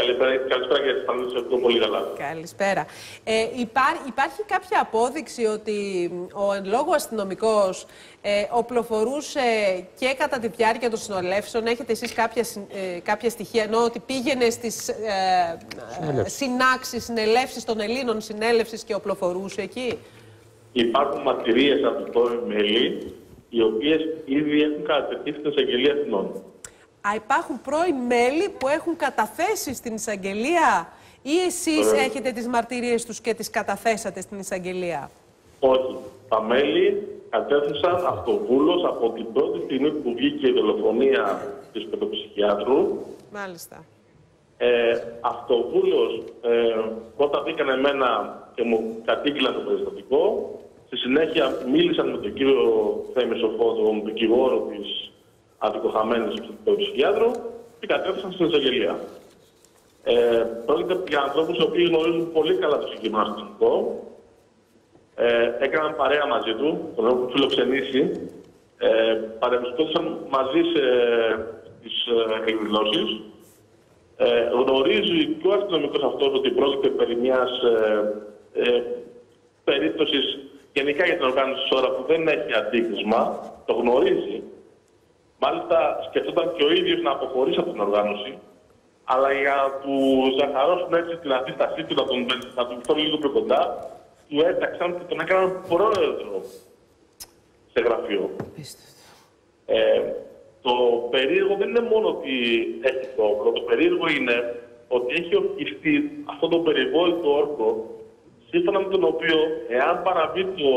Καλησπέρα, καλησπέρα κύριε Στefanovic, σε ακούω πολύ καλά. Καλησπέρα. Ε, υπά- υπάρχει κάποια απόδειξη ότι ο εν λόγω αστυνομικός ε, οπλοφορούσε και κατά τη διάρκεια των συνολεύσεων; Έχετε εσείς κάποια, συν- ε, κάποια στοιχεία, ενώ ότι πήγαινε στις ε, ε, συνάξεις, συνελεύσεις των Ελλήνων συνέλευσης και οπλοφορούσε εκεί; Υπάρχουν μαρτυρίες από το πρώην μέλη, οι οποίες ήδη έχουν κατατεθεί στην εισαγγελία εθνών. Α, υπάρχουν πρώην μέλη που έχουν καταθέσει στην εισαγγελία ή εσείς Ε. έχετε τις μαρτυρίες τους και τις καταθέσατε στην εισαγγελία; Όχι. Τα μέλη κατέθεσαν αυτοβούλω από την πρώτη στιγμή που βγήκε η δολοφονία της παιδοψυχιάτρου. Μάλιστα. Ε, αυτοβούλος, ε, όταν μπήκαν εμένα και μου κατήγγειλαν το περιστατικό, στη συνέχεια μίλησαν με τον κύριο Θέμη Σοφόδο, τον δικηγόρο της αδικοχαμένης του ψυχιάτρου και κατέθεσαν στην εισαγγελία. Ε, πρόκειται για ανθρώπους οι οποίοι γνωρίζουν πολύ καλά το συγκεκριμένο αστυνομικό. Ε, έκαναν παρέα μαζί του, τον έχουν φιλοξενήσει. Ε, παρευρισκόντουσαν μαζί σε, στις ε, εκδηλώσεις. Ε, γνωρίζει και ο αστυνομικός αυτός ότι πρόκειται περί μιας ε, ε, περίπτωσης γενικά για την οργάνωση της ώρα που δεν έχει αντίκρισμα. Το γνωρίζει. Μάλιστα σκεφτόταν και ο ίδιος να αποχωρήσει από την οργάνωση. Αλλά για να του ζαχαρώσουν έτσι την αντίστασή του, να τον, να τον φέρουν λίγο πιο κοντά, του έταξαν και τον έκαναν πρόεδρο σε γραφείο. Ε, το περίεργο δεν είναι μόνο ότι έχει το όπλο. Το περίεργο είναι ότι έχει ορκιστεί αυτό το περιβόητο όρκο σύμφωνα με τον οποίο εάν παραβεί το,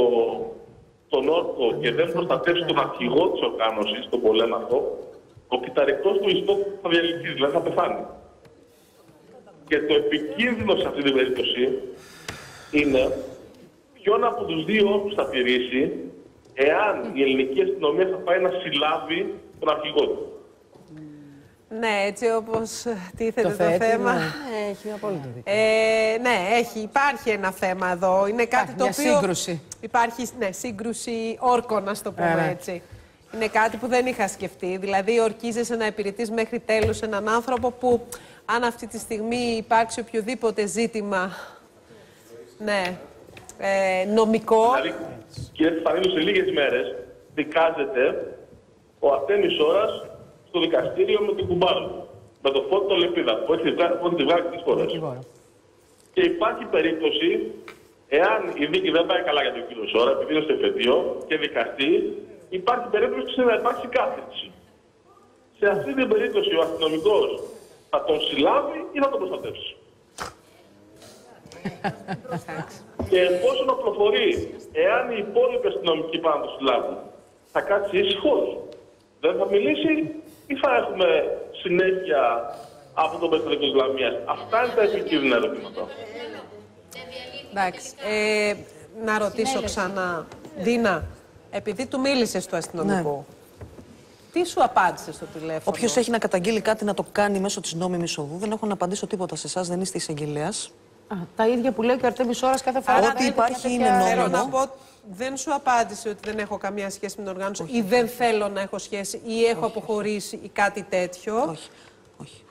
τον όρκο και δεν προστατεύσει τον αρχηγό της οργάνωσης, τον πολέμαχο, ο κυταρικός του ιστό θα διαλυθεί, δηλαδή θα πεθάνει. Και το επικίνδυνο σε αυτή την περίπτωση είναι ποιον από τους δύο όρκους θα τηρήσει εάν η ελληνική αστυνομία θα πάει να συλλάβει τον αρχηγό του. Ναι, έτσι όπως τίθεται το, θέτει, θέμα. ναι. Έχει απόλυτο δίκιο. Ε, ναι, έχει, υπάρχει ένα θέμα εδώ. Είναι κάτι Υπάρχει το μια οποίο... σύγκρουση. Υπάρχει, ναι, σύγκρουση όρκων, να το πούμε Ε, ναι. έτσι. Είναι κάτι που δεν είχα σκεφτεί. Δηλαδή, ορκίζεσαι να υπηρετείς μέχρι τέλους έναν άνθρωπο που, αν αυτή τη στιγμή υπάρξει οποιοδήποτε ζήτημα, ναι, ε, νομικό, Δηλαδή, κύριε Στεφανίδου, σε λίγες μέρες δικάζεται ο Αρτέμις Ώρας στο δικαστήριο με την κουμπάρα του. Με το φώτο Λεπίδα που έχει βγάλει, που έχει τη βγάλει τρεις φορές. Δικηγόρο. Και υπάρχει περίπτωση, εάν η δίκη δεν πάει καλά για τον κύριο Σόρα, επειδή είναι στο εφετείο και δικαστεί, υπάρχει περίπτωση να υπάρξει κάθεξη. Σε αυτή την περίπτωση ο αστυνομικός θα τον συλλάβει ή θα τον προστατεύσει; και εφόσον οπλοφορεί, εάν οι υπόλοιποι αστυνομικοί πάνε να τον συλλάβουν, θα κάτσει ήσυχος, δεν θα μιλήσει; Ή θα έχουμε συνέχεια από τον Πετρικό Ισλαμίας. Αυτά είναι τα επικίνδυνα ερωτήματα. εντάξει. Ε, να ρωτήσω ξανά, Δίνα, επειδή του μίλησες του αστυνομικού, τι σου απάντησε στο τηλέφωνο; Όποιος έχει να καταγγείλει κάτι να το κάνει μέσω της νόμιμης οδού, δεν έχω να απαντήσω τίποτα σε εσάς, δεν είστε εισαγγελέας. Α, τα ίδια που λέει και ο Αρτέμις Ώρας κάθε φορά. Ό,τι Κάτι υπάρχει τέτοια- είναι Θέλω νόμιμο. Να πω, δεν σου απάντησε ότι δεν έχω καμία σχέση με την οργάνωση ή δεν θέλω να έχω σχέση ή έχω αποχωρήσει ή κάτι τέτοιο. Όχι. Όχι.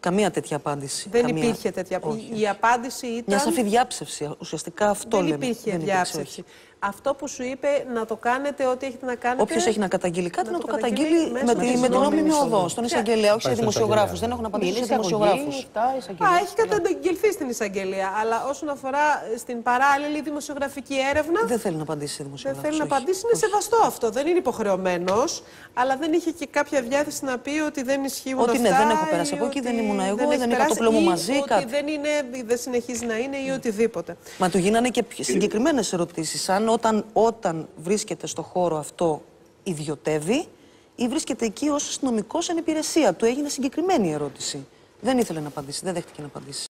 Καμία τέτοια απάντηση. Δεν Καμία. υπήρχε τέτοια. Όχι. Η, η απάντηση ήταν. Μια σαφή διάψευση. Ουσιαστικά αυτό δεν λέμε. υπήρχε Δεν υπήρξε, διάψευση. Όχι. Αυτό που σου είπε να το κάνετε, ό,τι έχετε να κάνετε. Όποιος έχει να καταγγείλει κάτι να να, το το καταγγείλει καταγγείλει μέσω με, της τη, με την νόμιμη νόμιμης οδό. οδού. Στον εισαγγελέα, όχι σε Πάει στον δημοσιογράφους. εισαγγελέα. Δεν έχω να απαντήσω σε Μίλησε αγωγή, δημοσιογράφους. τα εισαγγελία. Α, έχει καταγγελθεί στην εισαγγελία. Αλλά όσον αφορά στην παράλληλη δημοσιογραφική έρευνα. Δεν θέλει να απαντήσει σε Δεν δημοσιογράφου. θέλει να απαντήσει, είναι σεβαστό αυτό. Δεν είναι υποχρεωμένος, αλλά δεν είχε και κάποια διάθεση να πει ότι δεν ισχύουν Ότι αυτά. ναι, δεν έχω ή περάσει από εκεί, ότι δεν ήμουν εγώ, έχει δεν είχα το περάσει, πλώμο ή μαζί, Ότι κάτι. δεν, είναι, δεν συνεχίζει να είναι ή οτιδήποτε. Μα του γίνανε και συγκεκριμένες ερωτήσεις. Αν όταν, όταν βρίσκεται στο χώρο αυτό ιδιωτεύει ή βρίσκεται εκεί ως αστυνομικός εν υπηρεσία. Του έγινε συγκεκριμένη ερώτηση. Δεν ήθελε να απαντήσει, δεν δέχτηκε να απαντήσει.